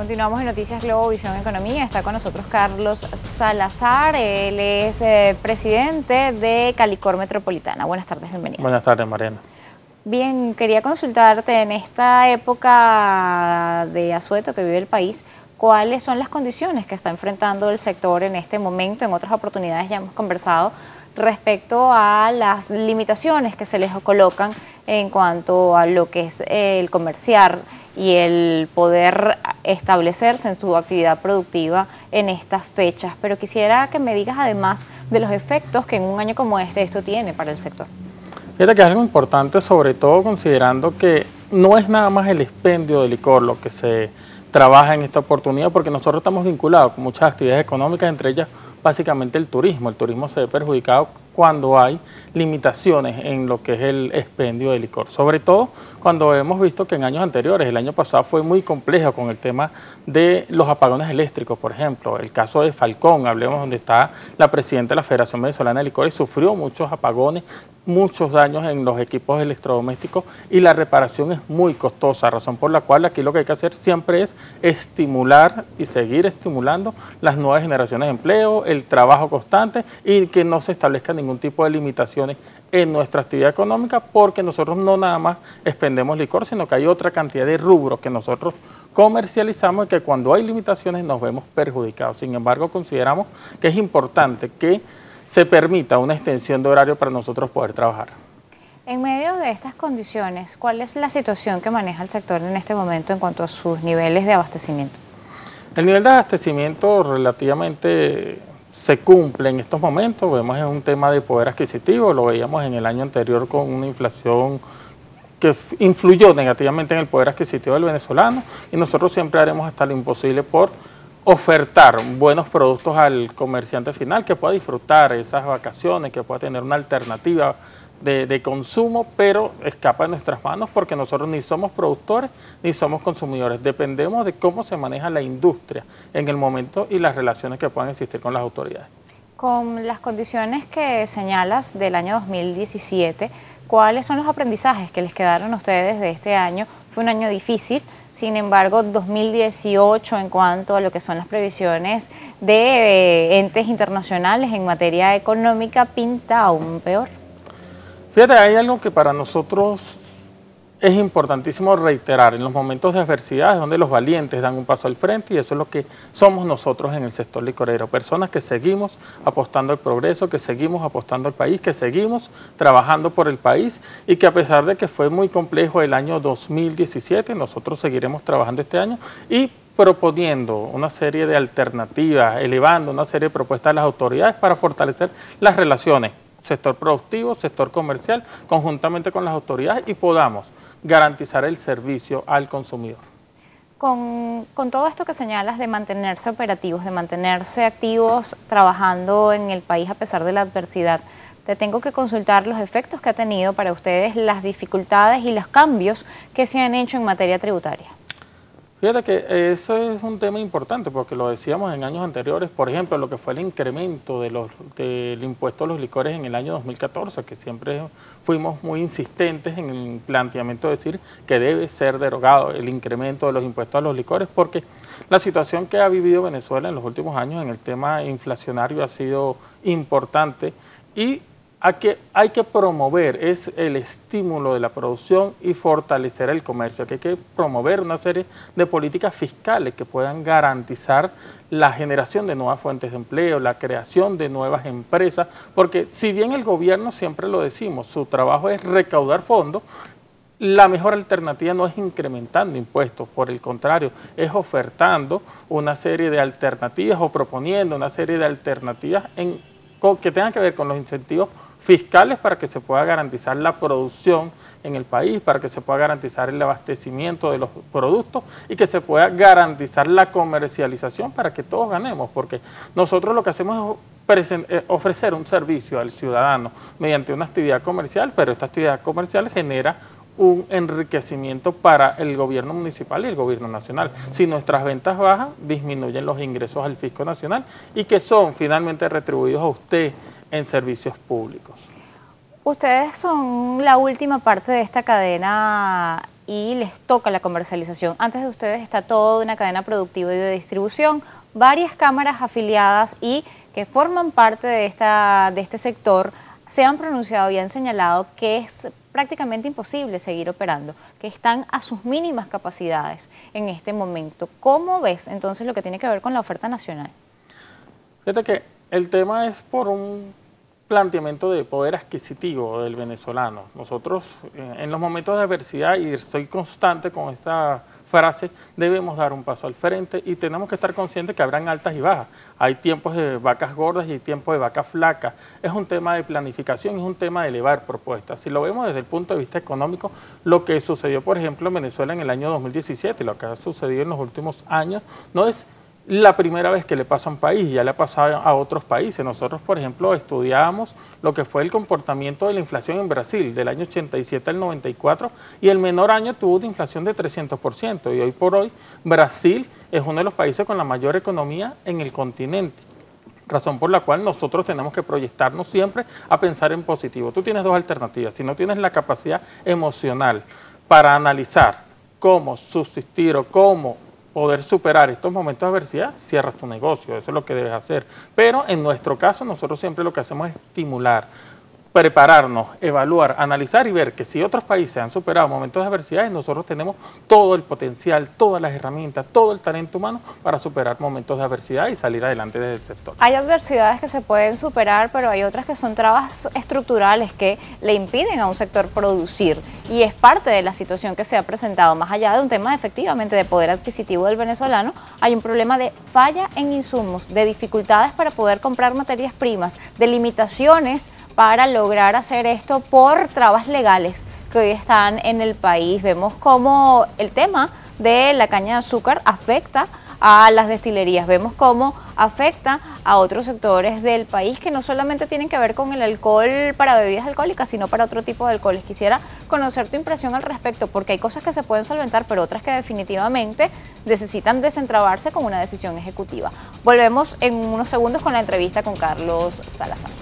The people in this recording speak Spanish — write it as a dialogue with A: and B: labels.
A: Continuamos en Noticias Globo Visión Economía. Está con nosotros Carlos Salazar. Él es eh, presidente de Calicor Metropolitana. Buenas tardes, bienvenido.
B: Buenas tardes, Mariana.
A: Bien, quería consultarte en esta época de asueto que vive el país, ¿cuáles son las condiciones que está enfrentando el sector en este momento? En otras oportunidades ya hemos conversado respecto a las limitaciones que se les colocan en cuanto a lo que es el comerciar y el poder establecerse en su actividad productiva en estas fechas. Pero quisiera que me digas además de los efectos que en un año como este esto tiene para el sector.
B: Fíjate que es algo importante, sobre todo considerando que no es nada más el expendio de licor lo que se trabaja en esta oportunidad, porque nosotros estamos vinculados con muchas actividades económicas, entre ellas básicamente el turismo. El turismo se ve perjudicado cuando hay limitaciones en lo que es el expendio de licor. Sobre todo cuando hemos visto que en años anteriores, el año pasado fue muy complejo con el tema de los apagones eléctricos, por ejemplo. El caso de Falcón, hablemos donde está la presidenta de la Federación Venezolana de Licores, sufrió muchos apagones, muchos daños en los equipos electrodomésticos y la reparación es muy costosa, razón por la cual aquí lo que hay que hacer siempre es estimular y seguir estimulando las nuevas generaciones de empleo, el trabajo constante y que no se establezca ningún tipo de limitaciones en nuestra actividad económica porque nosotros no nada más expendemos licor, sino que hay otra cantidad de rubros que nosotros comercializamos y que cuando hay limitaciones nos vemos perjudicados. Sin embargo, consideramos que es importante que se permita una extensión de horario para nosotros poder trabajar.
A: En medio de estas condiciones, ¿cuál es la situación que maneja el sector en este momento en cuanto a sus niveles de abastecimiento?
B: El nivel de abastecimiento relativamente se cumple en estos momentos, vemos es un tema de poder adquisitivo, lo veíamos en el año anterior con una inflación que influyó negativamente en el poder adquisitivo del venezolano y nosotros siempre haremos hasta lo imposible por ofertar buenos productos al comerciante final que pueda disfrutar esas vacaciones, que pueda tener una alternativa de, consumo, pero escapa de nuestras manos porque nosotros ni somos productores ni somos consumidores. Dependemos de cómo se maneja la industria en el momento y las relaciones que puedan existir con las autoridades.
A: Con las condiciones que señalas del año 2017, ¿cuáles son los aprendizajes que les quedaron a ustedes de este año? Fue un año difícil, sin embargo, 2018 en cuanto a lo que son las previsiones de eh, entes internacionales en materia económica pinta aún peor.
B: Fíjate, hay algo que para nosotros es importantísimo reiterar, en los momentos de adversidad es donde los valientes dan un paso al frente y eso es lo que somos nosotros en el sector licorero, personas que seguimos apostando al progreso, que seguimos apostando al país, que seguimos trabajando por el país y que a pesar de que fue muy complejo el año 2017, nosotros seguiremos trabajando este año y proponiendo una serie de alternativas, elevando una serie de propuestas a las autoridades para fortalecer las relaciones sector productivo, sector comercial, conjuntamente con las autoridades y podamos garantizar el servicio al consumidor.
A: Con, todo esto que señalas de mantenerse operativos, de mantenerse activos trabajando en el país a pesar de la adversidad, te tengo que consultar los efectos que ha tenido para ustedes las dificultades y los cambios que se han hecho en materia tributaria.
B: Fíjate que eso es un tema importante porque lo decíamos en años anteriores, por ejemplo, lo que fue el incremento de los, del impuesto a los licores en el año 2014, que siempre fuimos muy insistentes en el planteamiento de decir que debe ser derogado el incremento de los impuestos a los licores, porque la situación que ha vivido Venezuela en los últimos años en el tema inflacionario ha sido importante y que hay que promover es el estímulo de la producción y fortalecer el comercio, que hay que promover una serie de políticas fiscales que puedan garantizar la generación de nuevas fuentes de empleo, la creación de nuevas empresas, porque si bien el gobierno, siempre lo decimos, su trabajo es recaudar fondos, la mejor alternativa no es incrementando impuestos, por el contrario, es ofertando una serie de alternativas o proponiendo una serie de alternativas en que tengan que ver con los incentivos fiscales para que se pueda garantizar la producción en el país, para que se pueda garantizar el abastecimiento de los productos y que se pueda garantizar la comercialización para que todos ganemos, porque nosotros lo que hacemos es eh, ofrecer un servicio al ciudadano mediante una actividad comercial, pero esta actividad comercial genera un enriquecimiento para el gobierno municipal y el gobierno nacional. Si nuestras ventas bajan, disminuyen los ingresos al fisco nacional y que son finalmente retribuidos a usted en servicios públicos.
A: Ustedes son la última parte de esta cadena y les toca la comercialización. Antes de ustedes está toda una cadena productiva y de distribución, varias cámaras afiliadas y que forman parte de, esta, de este sector se han pronunciado y han señalado que es prácticamente imposible seguir operando, que están a sus mínimas capacidades en este momento. ¿Cómo ves entonces lo que tiene que ver con la oferta nacional?
B: Fíjate que el tema es por un planteamiento de poder adquisitivo del venezolano. Nosotros eh, en los momentos de adversidad, y estoy constante con esta frase, debemos dar un paso al frente y tenemos que estar conscientes que habrán altas y bajas. Hay tiempos de vacas gordas y tiempos de vacas flacas. Es un tema de planificación, es un tema de elevar propuestas. Si lo vemos desde el punto de vista económico, lo que sucedió, por ejemplo, en Venezuela en el año 2017, lo que ha sucedido en los últimos años, no es la primera vez que le pasa a un país, ya le ha pasado a otros países. Nosotros, por ejemplo, estudiamos lo que fue el comportamiento de la inflación en Brasil del año 87 al 94 y el menor año tuvo una inflación de 300% y hoy por hoy Brasil es uno de los países con la mayor economía en el continente razón por la cual nosotros tenemos que proyectarnos siempre a pensar en positivo. Tú tienes dos alternativas. Si no tienes la capacidad emocional para analizar cómo subsistir o cómo poder superar estos momentos de adversidad, cierras tu negocio, eso es lo que debes hacer. Pero en nuestro caso, nosotros siempre lo que hacemos es estimular, prepararnos, evaluar, analizar y ver que si otros países han superado momentos de adversidades, nosotros tenemos todo el potencial, todas las herramientas, todo el talento humano para superar momentos de adversidad y salir adelante desde el sector.
A: Hay adversidades que se pueden superar, pero hay otras que son trabas estructurales que le impiden a un sector producir y es parte de la situación que se ha presentado. Más allá de un tema efectivamente de poder adquisitivo del venezolano, hay un problema de falla en insumos, de dificultades para poder comprar materias primas, de limitaciones para lograr hacer esto por trabas legales que hoy están en el país. Vemos cómo el tema de la caña de azúcar afecta a las destilerías. Vemos cómo afecta a otros sectores del país que no solamente tienen que ver con el alcohol para bebidas alcohólicas, sino para otro tipo de alcoholes. Quisiera conocer tu impresión al respecto, porque hay cosas que se pueden solventar, pero otras que definitivamente necesitan desentrabarse con una decisión ejecutiva. Volvemos en unos segundos con la entrevista con Carlos Salazar.